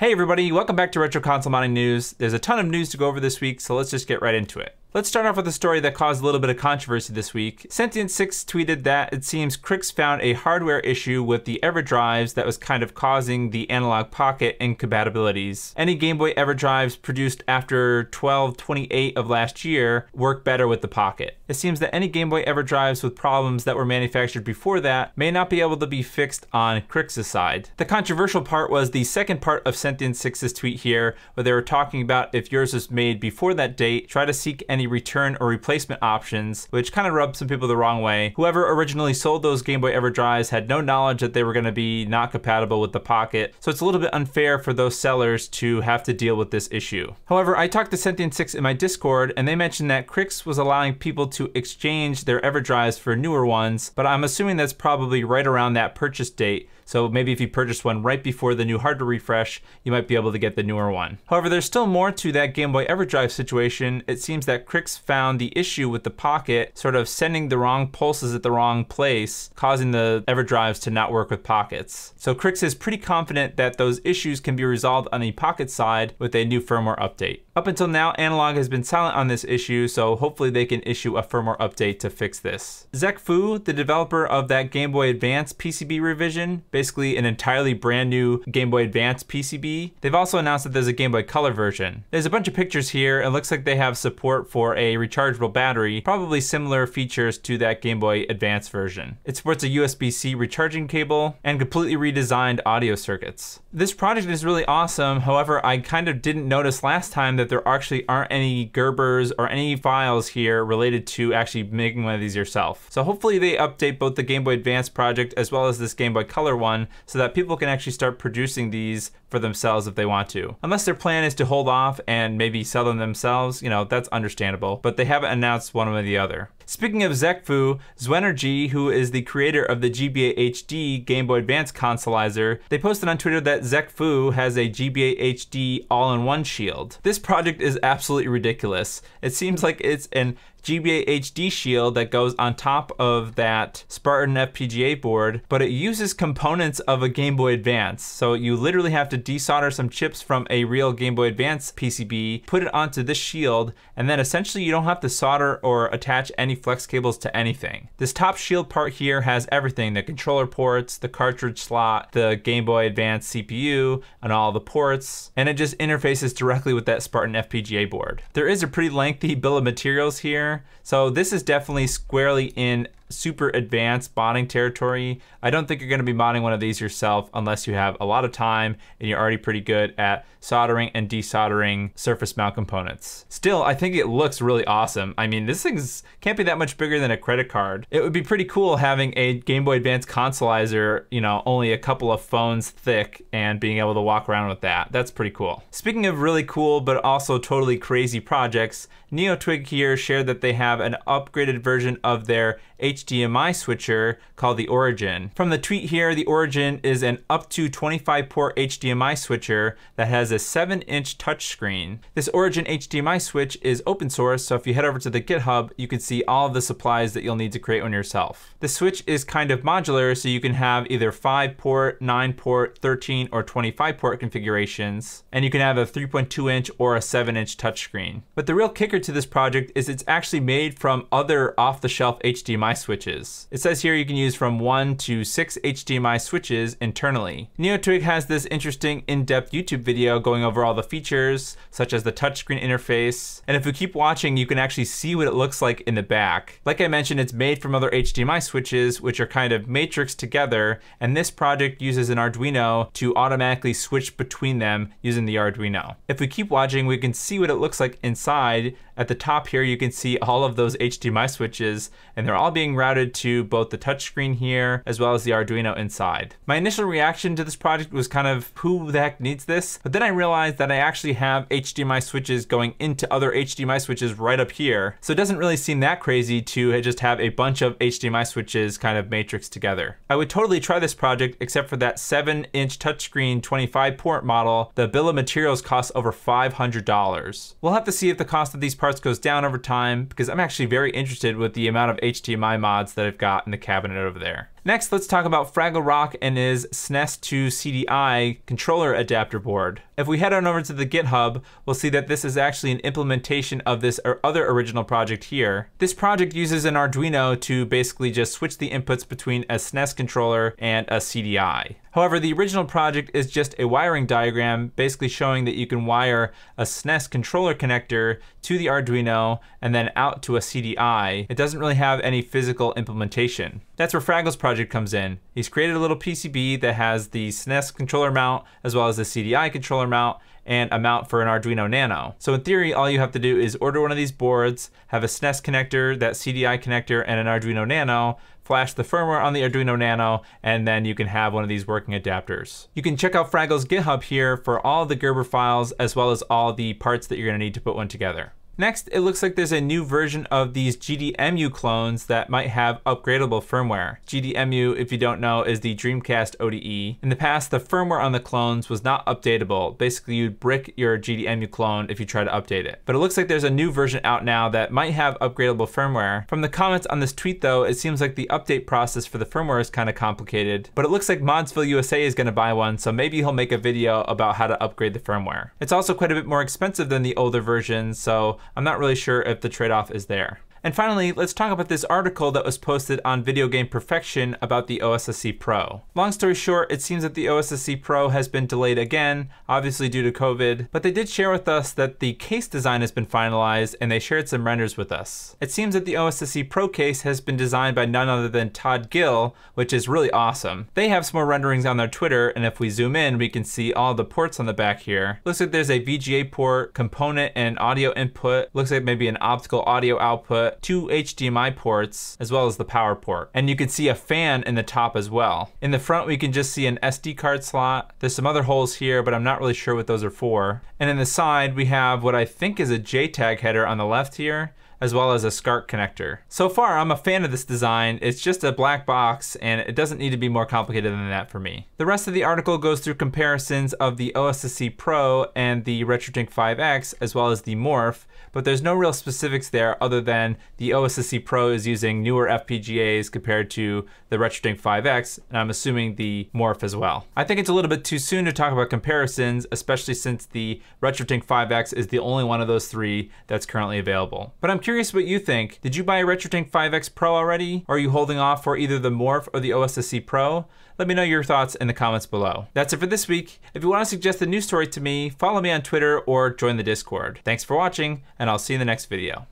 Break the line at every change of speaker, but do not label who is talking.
Hey everybody, welcome back to Retro Console Modding News. There's a ton of news to go over this week, so let's just get right into it. Let's start off with a story that caused a little bit of controversy this week. Sentient6 tweeted that it seems Krikzz found a hardware issue with the EverDrives that was kind of causing the Analogue Pocket incompatibilities. Any Game Boy EverDrives produced after 1228 of last year work better with the Pocket. It seems that any Game Boy EverDrives with problems that were manufactured before that may not be able to be fixed on Krikzz's side. The controversial part was the second part of Sentient6's tweet here, where they were talking about if yours was made before that date, try to seek any any return or replacement options, which kind of rubbed some people the wrong way. Whoever originally sold those Game Boy EverDrives had no knowledge that they were going to be not compatible with the Pocket, so it's a little bit unfair for those sellers to have to deal with this issue. However, I talked to Sentient6 in my Discord, and they mentioned that Krikzz was allowing people to exchange their EverDrives for newer ones, but I'm assuming that's probably right around that purchase date. So maybe if you purchased one right before the new hardware refresh, you might be able to get the newer one. However, there's still more to that Game Boy EverDrive situation. It seems that Krikzz found the issue with the Pocket sort of sending the wrong pulses at the wrong place, causing the EverDrives to not work with Pockets. So Krikzz is pretty confident that those issues can be resolved on the Pocket side with a new firmware update. Up until now, Analogue has been silent on this issue, so hopefully they can issue a firmware update to fix this. Zekfoo, the developer of that Game Boy Advance PCB revision, basically an entirely brand new Game Boy Advance PCB. They've also announced that there's a Game Boy Color version. There's a bunch of pictures here. It looks like they have support for a rechargeable battery, probably similar features to that Game Boy Advance version. It supports a USB-C recharging cable and completely redesigned audio circuits. This project is really awesome. However, I kind of didn't notice last time that there actually aren't any Gerbers or any files here related to actually making one of these yourself. So hopefully they update both the Game Boy Advance project as well as this Game Boy Color one so that people can actually start producing these for themselves if they want to. Unless their plan is to hold off and maybe sell them themselves, you know, that's understandable, but they haven't announced one or the other. Speaking of Zekfoo, Zwenergy, who is the creator of the GBA HD Game Boy Advance consolizer, they posted on Twitter that Zekfoo has a GBA HD all-in-one shield. This project is absolutely ridiculous. It seems like it's an GBA HD shield that goes on top of that Spartan FPGA board, but it uses components of a Game Boy Advance. So you literally have to desolder some chips from a real Game Boy Advance PCB, put it onto this shield, and then essentially you don't have to solder or attach any flex cables to anything. This top shield part here has everything, the controller ports, the cartridge slot, the Game Boy Advance CPU, and all the ports, and it just interfaces directly with that Spartan FPGA board. There is a pretty lengthy bill of materials here so this is definitely squarely in super advanced modding territory. I don't think you're going to be modding one of these yourself unless you have a lot of time and you're already pretty good at soldering and desoldering surface mount components. Still, I think it looks really awesome. I mean, this thing can't be that much bigger than a credit card. It would be pretty cool having a Game Boy Advance consolizer, you know, only a couple of phones thick and being able to walk around with that. That's pretty cool. Speaking of really cool but also totally crazy projects, NeoTwig here shared that they have an upgraded version of their HDMI switcher called the Origin. From the tweet here, the Origin is an up to 25 port HDMI switcher that has a 7 inch touchscreen. This Origin HDMI switch is open source, so if you head over to the GitHub, you can see all of the supplies that you'll need to create one yourself. The switch is kind of modular, so you can have either 5 port, 9 port, 13, or 25 port configurations, and you can have a 3.2 inch or a 7 inch touchscreen. But the real kicker to this project is it's actually made from other off the shelf HDMI HDMI switches. It says here you can use from one to six HDMI switches internally. NeoTwig has this interesting in-depth YouTube video going over all the features, such as the touchscreen interface, and if you keep watching, you can actually see what it looks like in the back. Like I mentioned, it's made from other HDMI switches, which are kind of matrixed together, and this project uses an Arduino to automatically switch between them using the Arduino. If we keep watching, we can see what it looks like inside. At the top here, you can see all of those HDMI switches, and they're all being being routed to both the touchscreen here as well as the Arduino inside. My initial reaction to this project was kind of who the heck needs this? But then I realized that I actually have HDMI switches going into other HDMI switches right up here. So it doesn't really seem that crazy to just have a bunch of HDMI switches kind of matrix together. I would totally try this project except for that 7 inch touchscreen 25 port model. The bill of materials costs over $500. We'll have to see if the cost of these parts goes down over time because I'm actually very interested with the amount of HDMI mods that I've got in the cabinet over there. Next, let's talk about FragolRoc and his SNES to CDI controller adapter board. If we head on over to the GitHub, we'll see that this is actually an implementation of this other original project here. This project uses an Arduino to basically just switch the inputs between a SNES controller and a CDI. However, the original project is just a wiring diagram basically showing that you can wire a SNES controller connector to the Arduino and then out to a CDI. It doesn't really have any physical implementation. That's where Fragol's project comes in. He's created a little PCB that has the SNES controller mount as well as the CDI controller mount and a mount for an Arduino Nano. So in theory, all you have to do is order one of these boards, have a SNES connector, that CDI connector, and an Arduino Nano, flash the firmware on the Arduino Nano, and then you can have one of these working adapters. You can check out Fragol's GitHub here for all the Gerber files as well as all the parts that you're gonna need to put one together. Next, it looks like there's a new version of these GDEMU clones that might have upgradable firmware. GDEMU, if you don't know, is the Dreamcast ODE. In the past, the firmware on the clones was not updatable. Basically, you'd brick your GDEMU clone if you try to update it. But it looks like there's a new version out now that might have upgradable firmware. From the comments on this tweet though, it seems like the update process for the firmware is kind of complicated. But it looks like Modzville USA is gonna buy one, so maybe he'll make a video about how to upgrade the firmware. It's also quite a bit more expensive than the older version, so I'm not really sure if the trade-off is there. And finally, let's talk about this article that was posted on Video Game Perfection about the OSSC Pro. Long story short, it seems that the OSSC Pro has been delayed again, obviously due to COVID, but they did share with us that the case design has been finalized and they shared some renders with us. It seems that the OSSC Pro case has been designed by none other than Todd Gill, which is really awesome. They have some more renderings on their Twitter, and if we zoom in, we can see all the ports on the back here. Looks like there's a VGA port, component and audio input. Looks like maybe an optical audio output, two HDMI ports, as well as the power port. And you can see a fan in the top as well. In the front, we can just see an SD card slot. There's some other holes here, but I'm not really sure what those are for. And in the side, we have what I think is a JTAG header on the left here as well as a SCART connector. So far, I'm a fan of this design. It's just a black box and it doesn't need to be more complicated than that for me. The rest of the article goes through comparisons of the OSSC Pro and the RetroTink 5X as well as the Morph, but there's no real specifics there other than the OSSC Pro is using newer FPGAs compared to the RetroTink 5X, and I'm assuming the Morph as well. I think it's a little bit too soon to talk about comparisons, especially since the RetroTink 5X is the only one of those three that's currently available. But I'm curious curious what you think. Did you buy a RetroTink 5X Pro already? Or are you holding off for either the Morph or the OSSC Pro? Let me know your thoughts in the comments below. That's it for this week. If you want to suggest a news story to me, follow me on Twitter or join the Discord. Thanks for watching, and I'll see you in the next video.